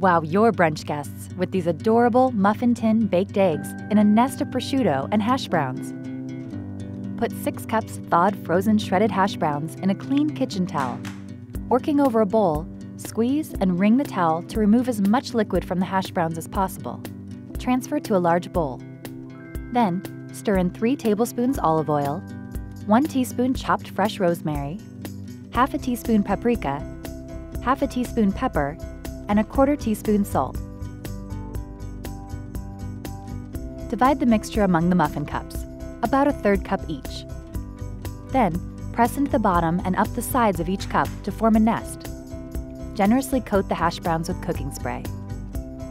Wow your brunch guests with these adorable muffin tin baked eggs in a nest of prosciutto and hash browns. Put six cups thawed frozen shredded hash browns in a clean kitchen towel. Working over a bowl, squeeze and wring the towel to remove as much liquid from the hash browns as possible. Transfer to a large bowl. Then, stir in 3 tablespoons olive oil, 1 teaspoon chopped fresh rosemary, half a teaspoon paprika, half a teaspoon pepper, and a quarter teaspoon salt. Divide the mixture among the muffin cups, about a third cup each. Then, press into the bottom and up the sides of each cup to form a nest. Generously coat the hash browns with cooking spray.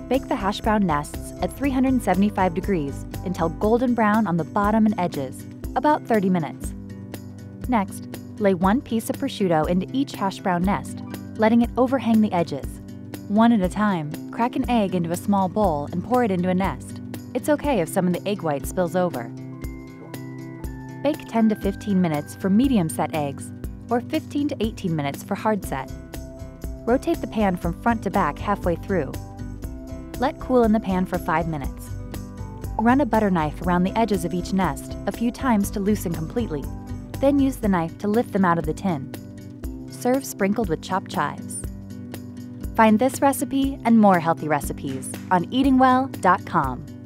Bake the hash brown nests at 375 degrees until golden brown on the bottom and edges, about 30 minutes. Next, lay one piece of prosciutto into each hash brown nest, letting it overhang the edges. One at a time, crack an egg into a small bowl and pour it into a nest. It's okay if some of the egg white spills over. Bake 10 to 15 minutes for medium set eggs, or 15 to 18 minutes for hard set. Rotate the pan from front to back halfway through. Let cool in the pan for 5 minutes. Run a butter knife around the edges of each nest a few times to loosen completely. Then use the knife to lift them out of the tin. Serve sprinkled with chopped chives. Find this recipe and more healthy recipes on eatingwell.com.